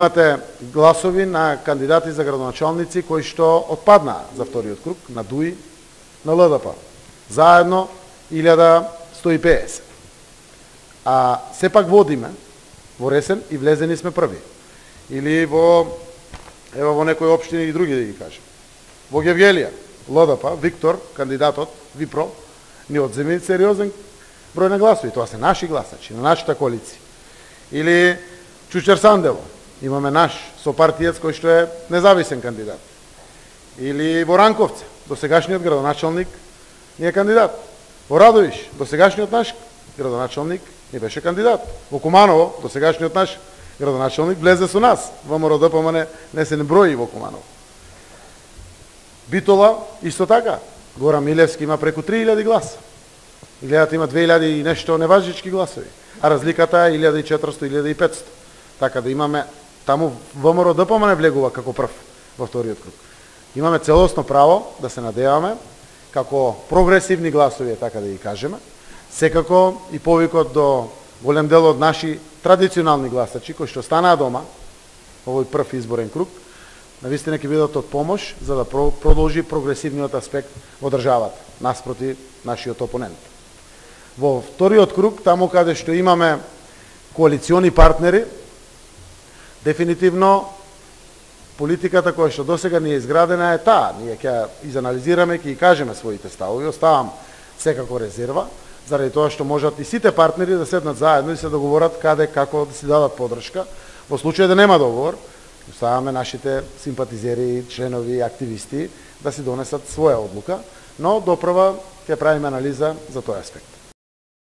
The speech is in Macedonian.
Имате гласови на кандидати за градоначалници кои што отпаднаа за вториот круг, на ДУИ, на ЛДП. Заедно 1150. А сепак водиме во Ресен и влезени сме први. Или во ево во некои општини и други да ги кажем. Во Гевгелија, ЛДП, Виктор, кандидатот, Випро, ни одземи сериозен број на гласови. Тоа се наши гласачи, на нашата коалиција. Или Чучер Сандево, имаме наш сопартиец кој што е независен кандидат. Или во Ранковце, досегашниот градоначалник не е кандидат. Во Радовиш, досегашниот наш градоначалник не беше кандидат. Во Куманово, досегашниот наш градоначалник влезе со нас. Во МРДПМН не, не се не брои во Куманово. Битола, исто така. Гора Милевски има преку 3000 гласа. Илјадата има 2000 и нешто неважички гласови. А разликата е 1400-1500. Така да имаме, таму ВМРО ДПМ не влегува како прв во вториот круг. Имаме целосно право да се надеваме како прогресивни гласови, така да ги кажеме, секако и повикот до голем дел од наши традиционални гласачи кои што станаа дома овој прв изборен круг, навистина ќе бидат од помош за да продолжи прогресивниот аспект во државата, наспроти нашиот опонент. Во вториот круг, таму каде што имаме коалициони партнери, дефинитивно политиката која што досега ни е изградена е таа. Ние ќе изанализираме, ќе и кажеме своите ставови, оставам секако резерва, заради тоа што можат и сите партнери да седнат заедно и да се договорат каде, како да си дадат подршка. Во случај да нема договор, оставаме нашите симпатизери, членови, активисти да си донесат своја одлука, но допрва ќе правиме анализа за тој аспект.